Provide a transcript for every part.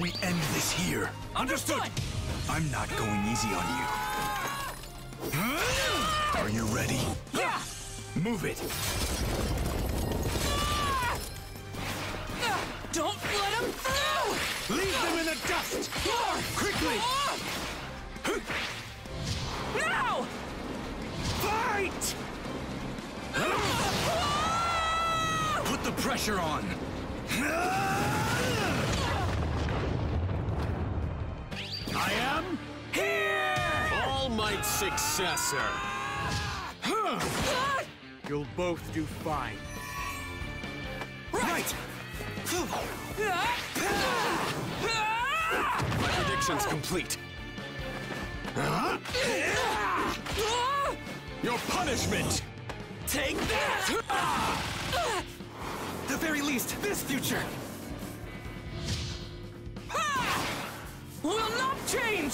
We end this here. Understood! I'm not going easy on you. Are you ready? Yeah! Move it. Don't let him through! Leave them in the dust! Quickly! Now! Fight! Put the pressure on. Successor. You'll both do fine. Right! My prediction's complete. Your punishment! Take that! The very least, this future! Will not change!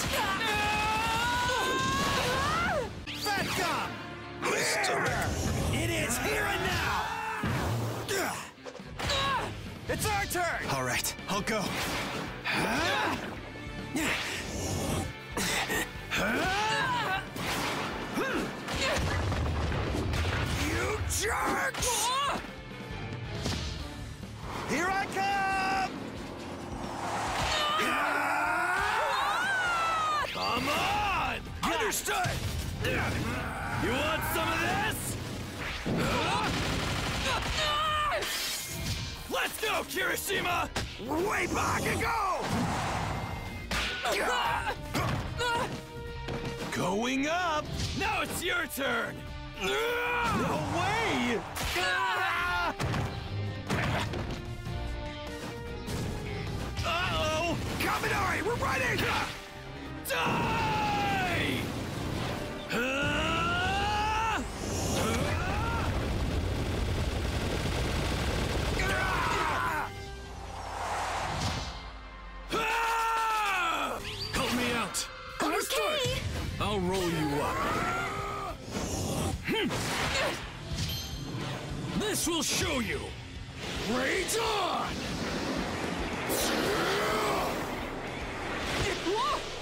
It is here and now! It's our turn! All right, I'll go. You jerks! Here I come! Come on! Understood! You want some of this? Let's go, Kirishima! Way back and go! Going up! Now it's your turn! No way! Uh-oh! Kaminari, we're running! I'll roll you up. Hmm. This will show you! Rage on!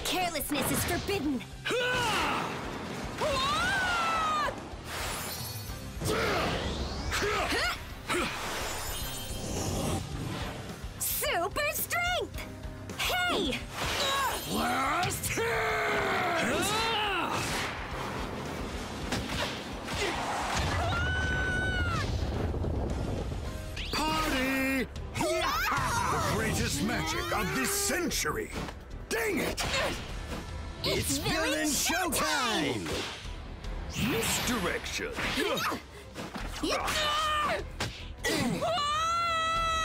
Carelessness is forbidden. Magic of this century! Dang it! It's villain showtime! Misdirection!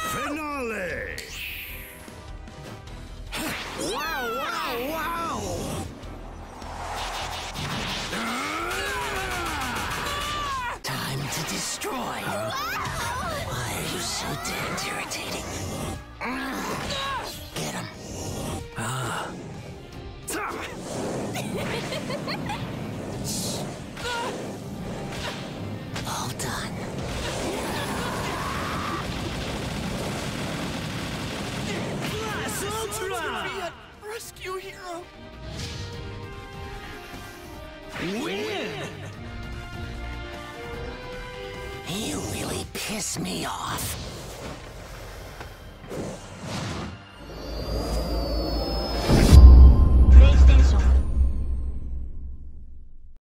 Finale! Wow, wow, wow! Time to destroy. Why are you so damned irritating? Ultra! Rescue hero! Win! You really piss me off.